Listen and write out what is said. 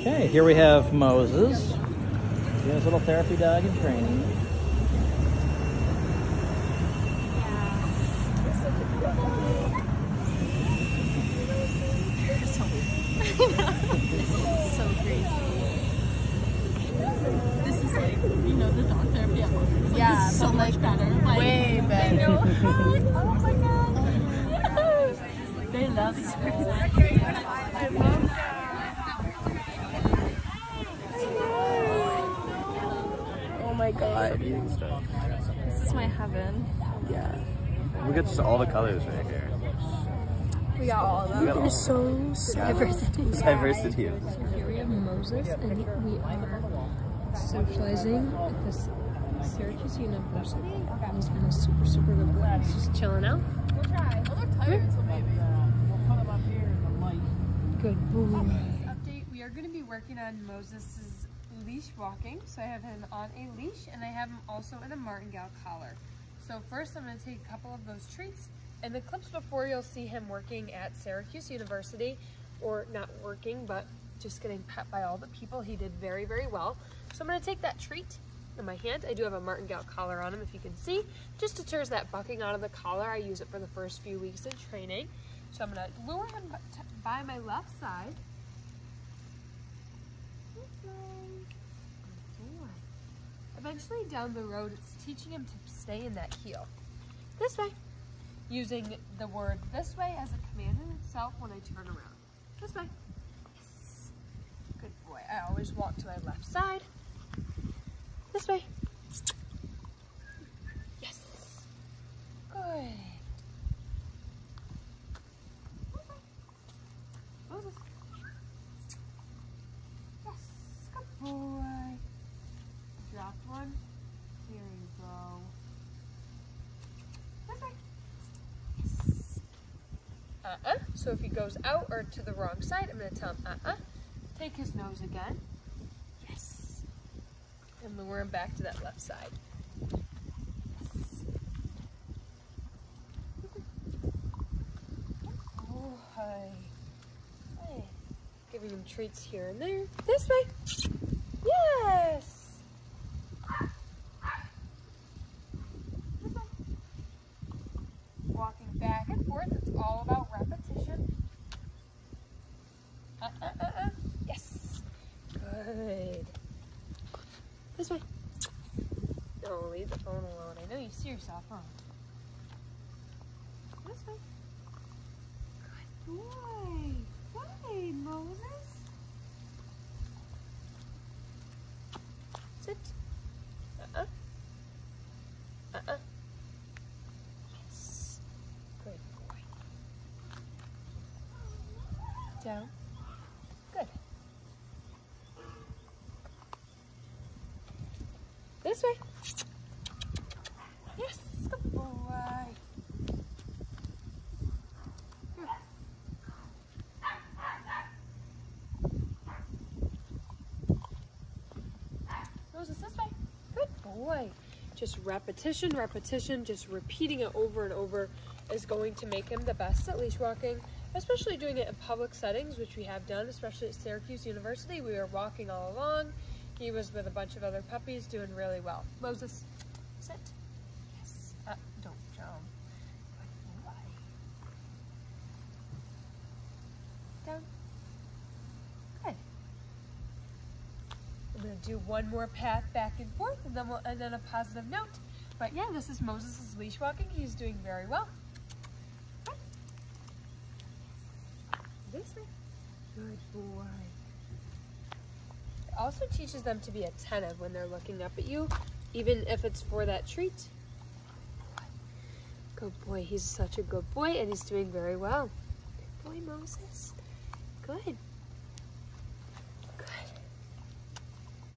Okay, here we have Moses. He has a little therapy dog in training. Yeah. So crazy. This is like, you know, the dog therapy at Yeah, so much better. Like, way better. They know how. Oh my god. they love Oh my god. I'm eating stuff. This is my heaven. Yeah. We got just all the colors right here. We got all of them. We got all There's so diversity. diversity of Here we have Moses, and we are socializing at this Syracuse University. He's been a super, super good boy. He's just chilling out. We'll try. Well, they're tired, so maybe. We'll put them up here in the light. Good boy. update, we are going to be working on Moses's leash walking. So I have him on a leash and I have him also in a martingale collar. So first I'm going to take a couple of those treats. In the clips before you'll see him working at Syracuse University, or not working, but just getting pet by all the people. He did very, very well. So I'm going to take that treat in my hand. I do have a martingale collar on him if you can see. Just deters that bucking out of the collar. I use it for the first few weeks in training. So I'm going to lure him by my left side. Eventually down the road, it's teaching him to stay in that heel. This way. Using the word this way as a command in itself when I turn around. This way. Yes. Good boy. I always walk to my left side. This way. Yes. Good. Moses. Yes. Good boy. Dropped one. Here you go. This way. Yes. Uh-uh. So if he goes out or to the wrong side, I'm going to tell him uh-uh. Take his nose again. Yes. And lure him back to that left side. Yes. Oh, hi. Hey. Giving him treats here and there. This way. Yes. This way. Walking back and forth. It's all about repetition. Uh, uh, uh, uh. Yes. Good. This way. Leave the phone alone. I know you see yourself, huh? This way. Good boy. Good, Moses. Sit. Uh-uh. Uh-uh. Yes. Good boy. Down. Good. This way. Yes, good boy. Here. Moses, this way. Good boy. Just repetition, repetition, just repeating it over and over is going to make him the best at leash walking, especially doing it in public settings, which we have done, especially at Syracuse University. We were walking all along. He was with a bunch of other puppies doing really well. Moses, sit. Yes. Uh, don't jump. Good boy. Down. Good. I'm gonna do one more path back and forth, and then we'll end on a positive note. But yeah, this is Moses' leash walking. He's doing very well. This way. Good boy. It also teaches them to be attentive when they're looking up at you, even if it's for that treat. Good boy. He's such a good boy, and he's doing very well. Good boy, Moses. Good.